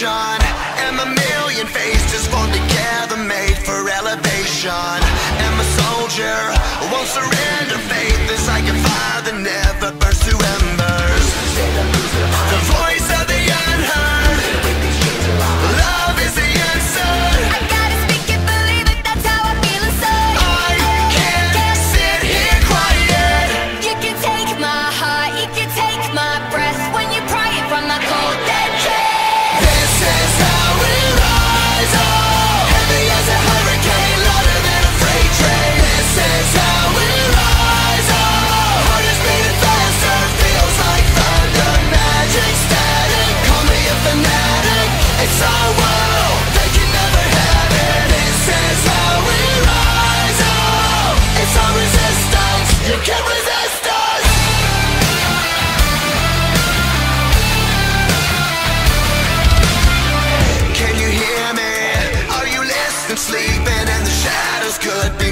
confusion And the million faces formed together made for elevation. And the soldier won't surrender. I'm sleeping and the shadows could be